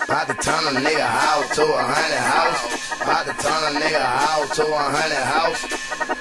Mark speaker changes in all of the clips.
Speaker 1: About to turn a nigga out to a haunted house. About to turn a nigga out to a haunted house.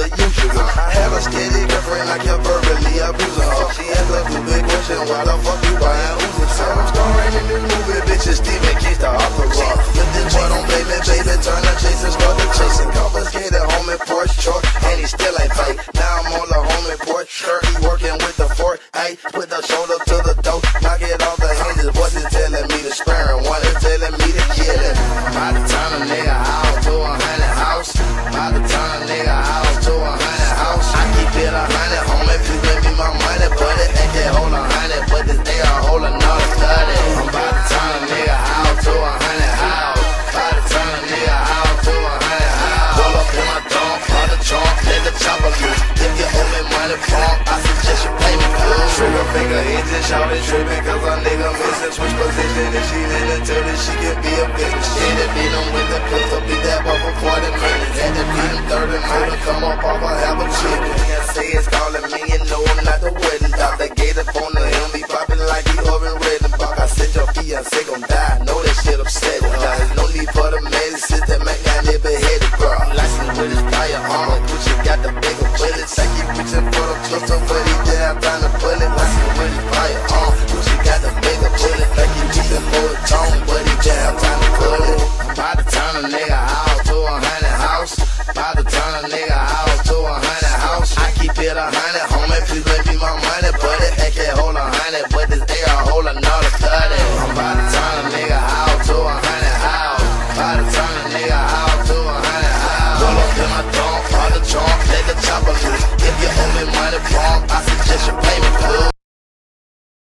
Speaker 1: the usual. I had a steady girlfriend, I kept verbally abusing her. She asked a stupid question, why the fuck you buying oozing? So I'm starring in this movie, bitches, Steven Keys, the author raw. But this boy don't baby, turn the chase and start the chasing. Confiscated home in Porsche truck, and he still ain't paid. Now I'm on the home in Porsche shirt, he working with the fort. ayy, put the shoulder to the door, knock it off the hinges. Voice is telling me to spare, one is telling me to kill him. By the time I'm there, the chopper loose. If you owe me money, prom, I suggest you pay me good. Trigger finger engine, shout it tripping, cause a nigga missing. Switch position if she's in it, till she can be a bitch. Out of